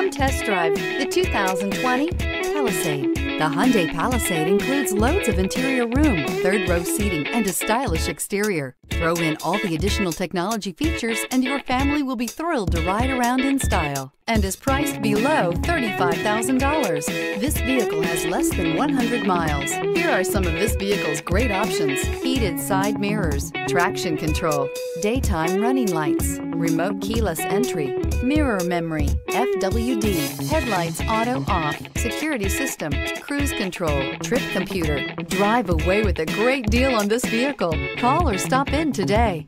Come test drive the 2020 Palisade. The Hyundai Palisade includes loads of interior room, third row seating, and a stylish exterior. Throw in all the additional technology features and your family will be thrilled to ride around in style and is priced below $35,000. This vehicle has less than 100 miles. Here are some of this vehicle's great options. Heated side mirrors, traction control, daytime running lights, remote keyless entry, mirror memory, FWD, headlights auto off, security system, cruise control, trip computer. Drive away with a great deal on this vehicle. Call or stop in today.